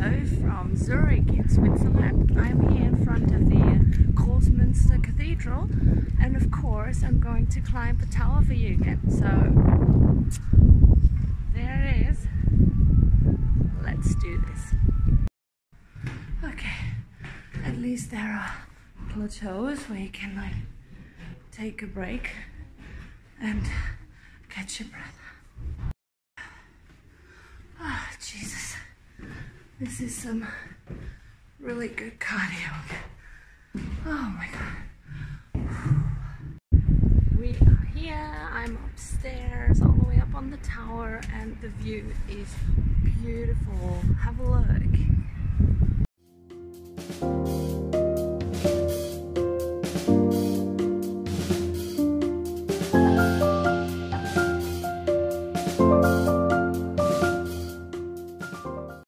Hello from Zurich in Switzerland. I'm here in front of the Großmünster Cathedral and of course I'm going to climb the tower for you again. So there it is. Let's do this. Okay, at least there are plateaus where you can like take a break and catch your breath. This is some really good cardio. Oh my god. We are here. I'm upstairs, all the way up on the tower, and the view is beautiful. Have a look.